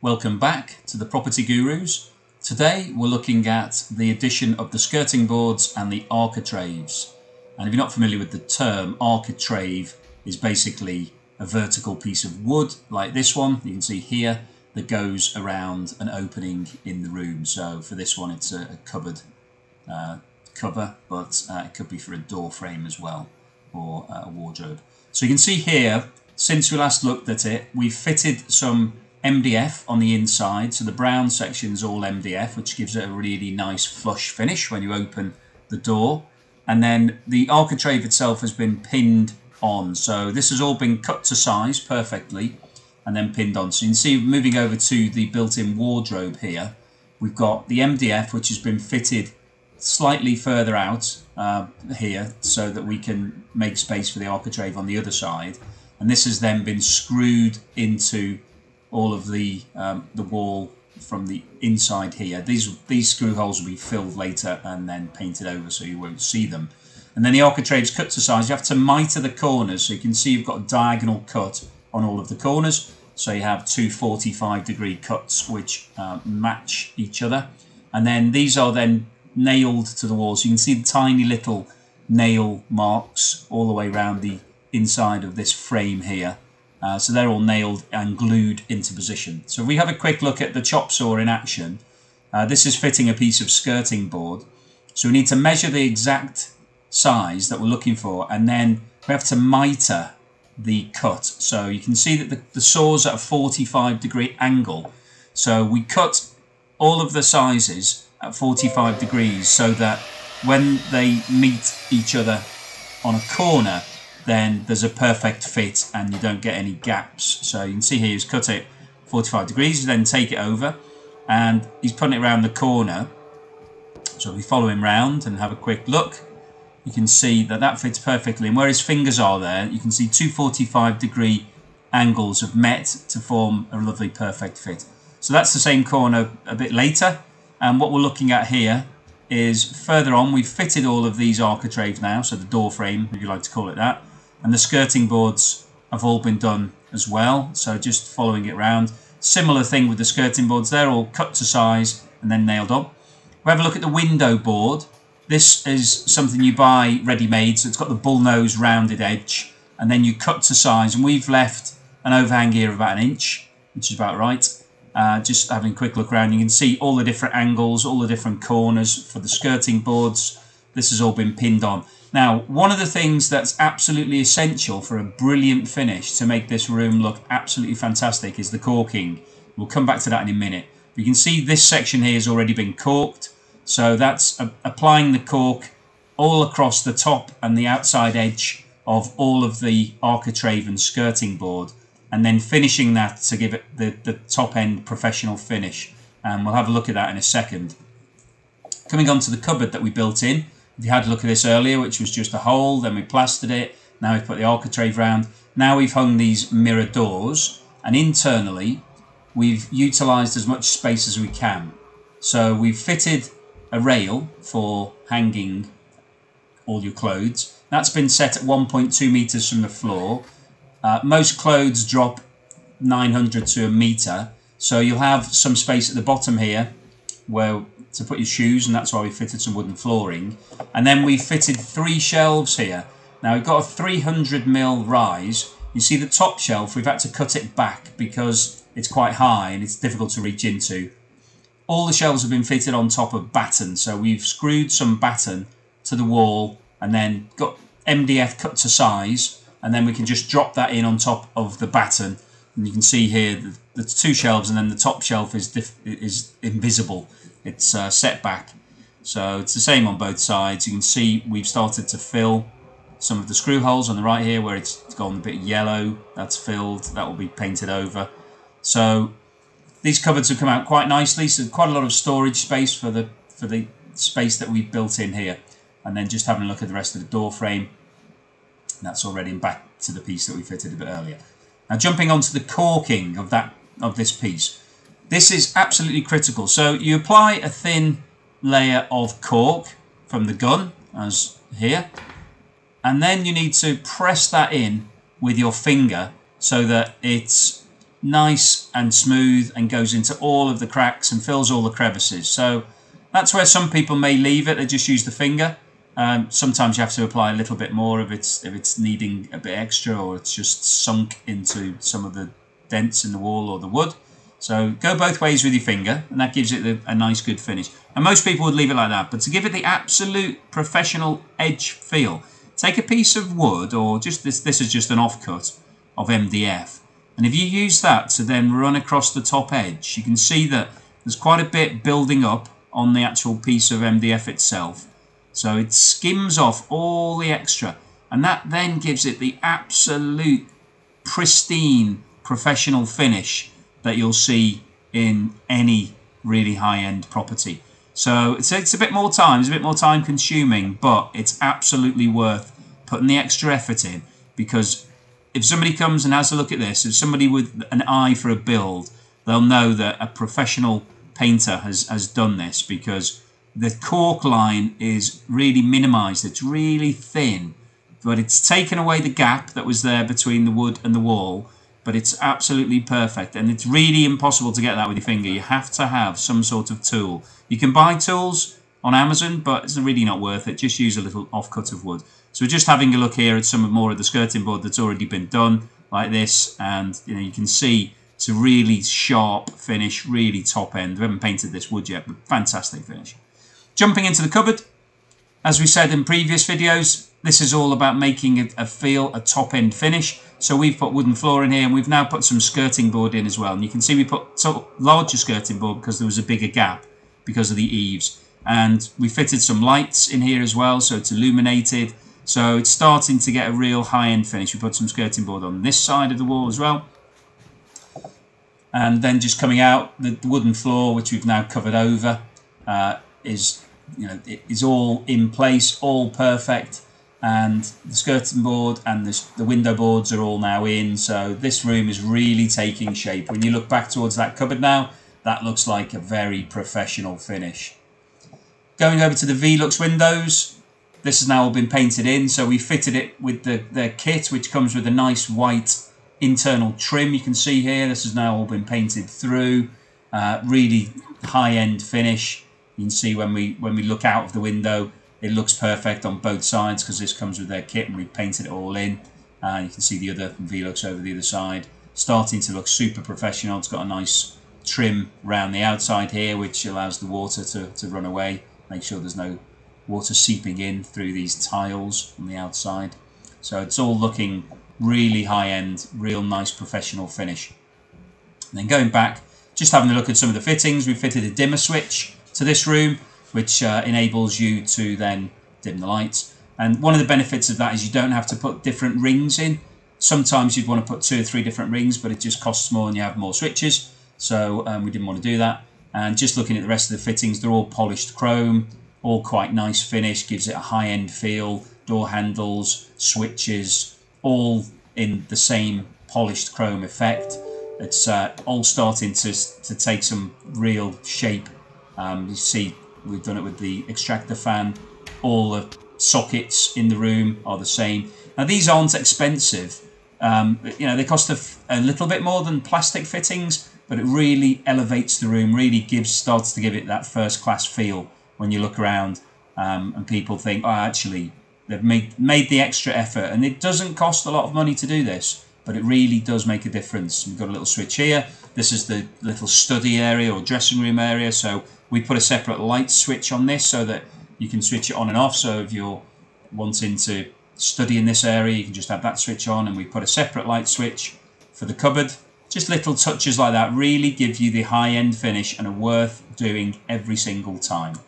Welcome back to the Property Gurus. Today we're looking at the addition of the skirting boards and the architraves. And if you're not familiar with the term, architrave is basically a vertical piece of wood like this one you can see here that goes around an opening in the room. So for this one it's a, cupboard uh, cover but uh, it could be for a door frame as well or uh, a wardrobe. So you can see here since we last looked at it we've fitted some MDF on the inside. So the brown section is all MDF which gives it a really nice flush finish when you open the door. And then the architrave itself has been pinned on. So this has all been cut to size perfectly and then pinned on. So you can see moving over to the built-in wardrobe here we've got the MDF which has been fitted slightly further out uh, here so that we can make space for the architrave on the other side. And this has then been screwed into all of the um, the wall from the inside here. These these screw holes will be filled later and then painted over so you won't see them. And then the architrave's cut to size. You have to mitre the corners so you can see you've got a diagonal cut on all of the corners. So you have two 45 degree cuts which uh, match each other. And then these are then nailed to the wall. So you can see the tiny little nail marks all the way around the inside of this frame here. Uh, so they're all nailed and glued into position. So we have a quick look at the chop saw in action, uh, this is fitting a piece of skirting board. So we need to measure the exact size that we're looking for and then we have to mitre the cut. So you can see that the, the saw's at a 45 degree angle. So we cut all of the sizes at 45 degrees so that when they meet each other on a corner then there's a perfect fit and you don't get any gaps. So you can see here he's cut it 45 degrees, then take it over and he's putting it around the corner. So we follow him round and have a quick look. You can see that that fits perfectly and where his fingers are there, you can see two 45 degree angles have met to form a lovely perfect fit. So that's the same corner a bit later and what we're looking at here is further on we've fitted all of these architraves now, so the door frame if you like to call it that and the skirting boards have all been done as well so just following it around similar thing with the skirting boards they're all cut to size and then nailed up. We have a look at the window board. This is something you buy ready-made so it's got the bullnose rounded edge and then you cut to size. And we've left an overhang here of about an inch which is about right. Uh, just having a quick look around you can see all the different angles all the different corners for the skirting boards. This has all been pinned on now, one of the things that's absolutely essential for a brilliant finish to make this room look absolutely fantastic is the caulking. We'll come back to that in a minute. you can see this section here has already been caulked. So that's applying the caulk all across the top and the outside edge of all of the architrave and skirting board and then finishing that to give it the, the top end professional finish. And we'll have a look at that in a second. Coming on to the cupboard that we built in, we had a look at this earlier, which was just a hole, then we plastered it, now we've put the architrave round. Now we've hung these mirror doors, and internally, we've utilised as much space as we can. So we've fitted a rail for hanging all your clothes. That's been set at 1.2 metres from the floor. Uh, most clothes drop 900 to a metre, so you'll have some space at the bottom here where to put your shoes, and that's why we fitted some wooden flooring. And then we fitted three shelves here. Now we've got a 300 mil rise. You see the top shelf, we've had to cut it back because it's quite high and it's difficult to reach into. All the shelves have been fitted on top of batten, so we've screwed some batten to the wall and then got MDF cut to size, and then we can just drop that in on top of the batten. And you can see here the, the two shelves, and then the top shelf is is invisible it's uh, set back. So it's the same on both sides. You can see we've started to fill some of the screw holes on the right here where it's gone a bit yellow. That's filled. That will be painted over. So these cupboards have come out quite nicely. So quite a lot of storage space for the for the space that we've built in here. And then just having a look at the rest of the door frame. That's already back to the piece that we fitted a bit earlier. Now jumping onto the caulking of that of this piece. This is absolutely critical. So you apply a thin layer of caulk from the gun, as here, and then you need to press that in with your finger so that it's nice and smooth and goes into all of the cracks and fills all the crevices. So that's where some people may leave it. They just use the finger. Um, sometimes you have to apply a little bit more if it's if it's needing a bit extra or it's just sunk into some of the dents in the wall or the wood. So go both ways with your finger and that gives it a, a nice good finish. And most people would leave it like that. But to give it the absolute professional edge feel, take a piece of wood or just this, this is just an offcut of MDF. And if you use that to then run across the top edge, you can see that there's quite a bit building up on the actual piece of MDF itself. So it skims off all the extra and that then gives it the absolute pristine professional finish that you'll see in any really high-end property. So it takes a bit more time, it's a bit more time consuming, but it's absolutely worth putting the extra effort in because if somebody comes and has a look at this, if somebody with an eye for a build, they'll know that a professional painter has, has done this because the caulk line is really minimized. It's really thin, but it's taken away the gap that was there between the wood and the wall, but it's absolutely perfect. And it's really impossible to get that with your finger. You have to have some sort of tool. You can buy tools on Amazon, but it's really not worth it. Just use a little offcut of wood. So we're just having a look here at some more of the skirting board that's already been done like this. And you know you can see it's a really sharp finish, really top end. We haven't painted this wood yet, but fantastic finish. Jumping into the cupboard, as we said in previous videos, this is all about making a, a feel, a top end finish. So we've put wooden floor in here and we've now put some skirting board in as well. And you can see we put so larger skirting board because there was a bigger gap because of the eaves. And we fitted some lights in here as well, so it's illuminated. So it's starting to get a real high-end finish. We put some skirting board on this side of the wall as well. And then just coming out, the wooden floor, which we've now covered over, uh, is you know it is all in place, all perfect, and the skirting board and the, the window boards are all now in. So this room is really taking shape. When you look back towards that cupboard now, that looks like a very professional finish. Going over to the Velux windows, this has now all been painted in. So we fitted it with the, the kit, which comes with a nice white internal trim. You can see here, this has now all been painted through. Uh, really high-end finish. You can see when we when we look out of the window, it looks perfect on both sides because this comes with their kit and we've painted it all in. And uh, you can see the other Velux over the other side. Starting to look super professional. It's got a nice trim around the outside here, which allows the water to, to run away. Make sure there's no water seeping in through these tiles on the outside. So it's all looking really high-end, real nice professional finish. And then going back, just having a look at some of the fittings, we fitted a dimmer switch to this room, which uh, enables you to then dim the lights. And one of the benefits of that is you don't have to put different rings in. Sometimes you'd want to put two or three different rings, but it just costs more and you have more switches. So um, we didn't want to do that. And just looking at the rest of the fittings, they're all polished chrome, all quite nice finish, gives it a high-end feel. Door handles, switches, all in the same polished chrome effect. It's uh, all starting to, to take some real shape um, you see we've done it with the extractor fan. All the sockets in the room are the same. Now these aren't expensive. Um, you know, they cost a, a, little bit more than plastic fittings, but it really elevates the room, really gives starts to give it that first class feel when you look around um, and people think, oh, actually, they've made, made the extra effort. And it doesn't cost a lot of money to do this, but it really does make a difference. We've got a little switch here. This is the little study area or dressing room area. So we put a separate light switch on this so that you can switch it on and off. So if you're wanting to study in this area, you can just have that switch on and we put a separate light switch for the cupboard. Just little touches like that really give you the high-end finish and are worth doing every single time.